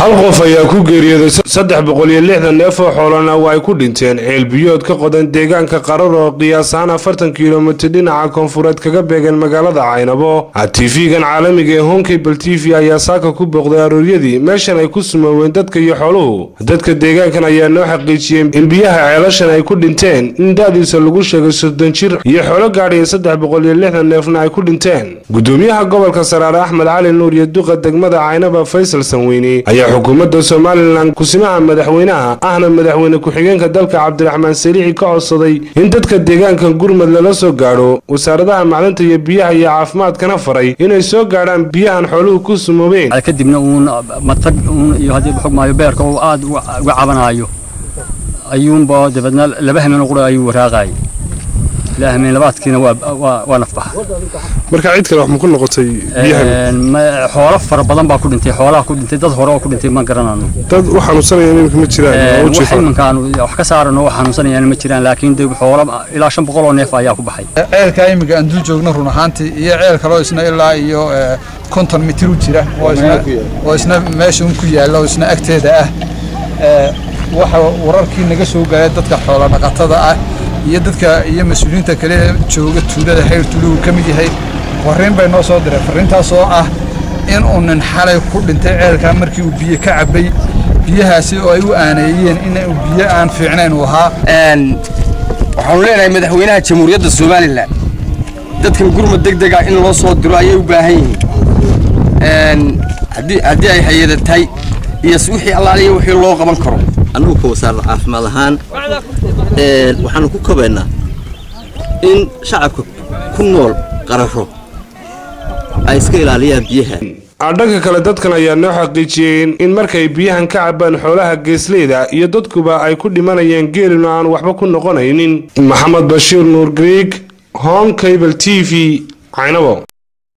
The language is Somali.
hal qof ayaa ku geeriyooday saddex boqol iyo lixdan neef oo xoolana waa ay ku dhinteen. Ceelbiyood ka qodan deegaanka qarar oo qiyaasaan afartan kilomitir dhinaca koonfureed kaga beegan magaalada caynabo. Tv-gan caalamiga ee honkable t v ayaa saaka ku booqday arooryadii meeshan ay ku sumooween dadka iyo xooluhu. Dadka deegaankan ayaa noo xaqiijiyey in biyaha ceelashan ay ku dhinteen in da-diisa lagu sheegay soddon jir iyo xoolo gaadhaya saddex boqol iyo lixdan neefna ay ku dhinteen. Gudoomiyaha gobolka saraare axmed cali nuur iyo duqa degmada caynaba faysal sanweyne ayaa xukuumadda somalilan kusimaha madaxweynaha ahna madaxweyne ku-xigeenka dalka cabdiraxmaan saliixi ka codsaday in dadka deegaankan gurmad lala soo gaadho wasaaradaha macdanta iyo biyaha iyo caafimaadkana faray inay soo gaadhaan biyahan xooluhu ku sumoobeen. Kadibna uun matag uun iyo haddii xugmaayo beerka uu aad uga cabanaayo ayuunba dabeedna laba hameen qura ayuu waraaqaayay ilaa hameen labaadkiina waa nafbaxa marka cid kale wax ma ku noqotay xoolo fara badan baa ku dhintay xoolaha ku dhintay dad hore oo ku dhintay ma garanayno dad u xanuunsanaya iminka ma jiraan oo u wax jiifaan iminkaan wax ka saarano wax xanuunsanayaan ma jiraan laakiin de xoolo ilaa shan boqol oo neef ayaa ku baxay. Ceelkaa imika aan dul joogno run ahaantii iyo ceel kaloo isna ilaa iyo eh, konton mitir u jira oo isna meesha un ku yaalla oo isna agteeda ah. Eh, waxa wararkii naga soo gaaray dadka xoola dhaqatada ah iyo dadka iyo mas'uuliyiinta kale jooga tuulada xeer tuuluhu ka mid yahay. Fariin bay noo soo direen fariintaas oo ah in uu nin xalay ku dhintay ceelkaa markii uu biyo ka cabbay. Biyahaasi oo ay u aaneeyeen in uu biyo aan fiicnayn uu ahaa. Waxaanu leenahay madaxweynaha jamhuuriyadda somalilan dadkan gurmad deg dega in loo soo diro ayay u baahan yihiin. Haddii ay hay'ada tahay iyo wixii allaaliya wixii loo qaban karo annugu ka wasaaradda caafimaad ahaan waxaanu ku kabaynaa in shacabka ku nool qararo ay iska ilaaliyaan biyaha. Dhanka kale dadkan ayaa noo xaqiijiyey in markay biyahan ka cabaan xoolaha geesleyda iyo dadkuba ay ku dhimanayeen geelina aan waxba ku noqonaynin. Maxamed bashiir nuur griig home cable t v caynabo